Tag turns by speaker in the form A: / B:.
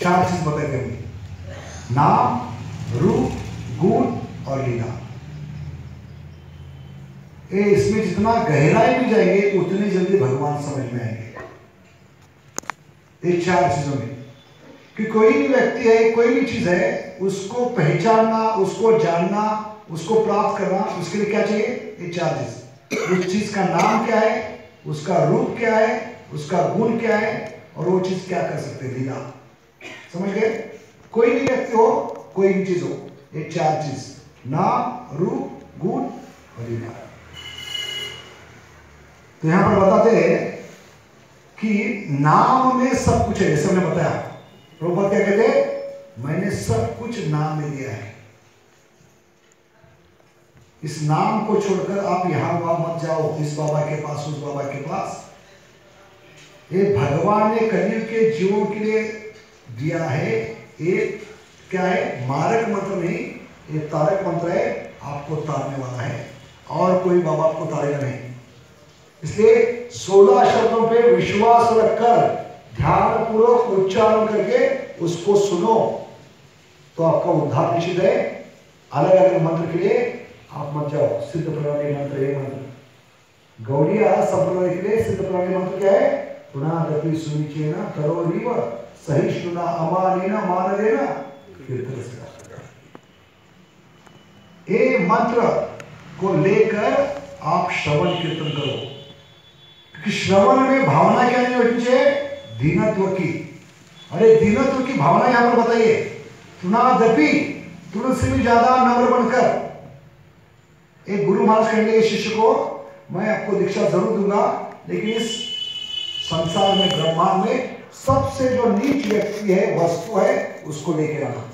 A: चार चीज़ बताते होंगे नाम, रूप, गुण और लीला। इसमें जितना गहराई में जाएँगे, उतनी जल्दी भगवान समझ में आएँगे। ये चार चीज़ों में, कि कोई भी व्यक्ति है, कोई भी चीज़ है, उसको पहचानना, उसको जानना, उसको प्राप्त करना, उसके लिए क्या चाहिए? ये चार चीज़। उस चीज़ का नाम क्या है? उसका रूप क्या है? उसका गुण क्या है? और वो चीज़ क्या कर सकते हैं? लीला समझ गए? कोई भी व्यक्ति हो, कोई भी चीज़ हो, ये चार चीज़। नाम, रूप, गुण और लीला तो यहाँ पर बताते हैं कि नाम में सब कुछ है। जैसे हमने बताया, प्रभुपद क्या कहते हैं? मैंने सब कुछ नाम में दिया है। इस नाम को छोड़कर आप यहाँ वहाँ मत जाओ, इस बाबा के पास, उस बाबा के पास। ये भगवान ने कलयुग के जीवों के लिए दिया है। एक क्या है? मारक मंत्र नहीं, ये तारक मंत्र है, आपको तारने वाला है। और कोई बाबा आपको तारेगा नहीं। इसलिए सोलह शब्दों पे विश्वास रखकर ध्यान पूर्वक उच्चारण करके उसको सुनो। तो आपका उद्धार निश्चित है। अलग अलग मंत्र के लिए आप मत जाओ। सिद्ध प्रणाली मंत्र ये मंत्र। गौड़िया संप्रदाय के लिए सिद्ध प्रणाली मंत्र क्या है? पुनः सुनिचेना करो रीव सहिष्णुना अमानेना मानदेना कीर्तन से ये मंत्र को लेकर आप श्रवण कीर्तन करो। कि श्रवण में भावना क्या नहीं होनी चाहिए दीनत्व की। अरे दीनत्व की भावना यहाँ पर बताइए। तुनादपि तुलसी भी ज़्यादा नम्र बनकर। एक गुरु महाराज कहेंगे शिष्य को मैं आपको दीक्षा ज़रूर दूँगा, लेकिन इस संसार में ब्रह्मांड में सबसे जो नीच व्यक्ति है वस्तु है उसको लेके आना